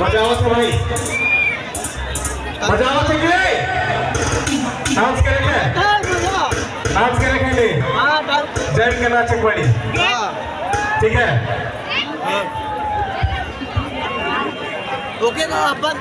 बजाओ आवाज़ भाई। मज़ा आवाज़ इकडे डान्स करायचं डान्स करायचं जैन का नाचक वाणी ठीक है? ओके ना आपण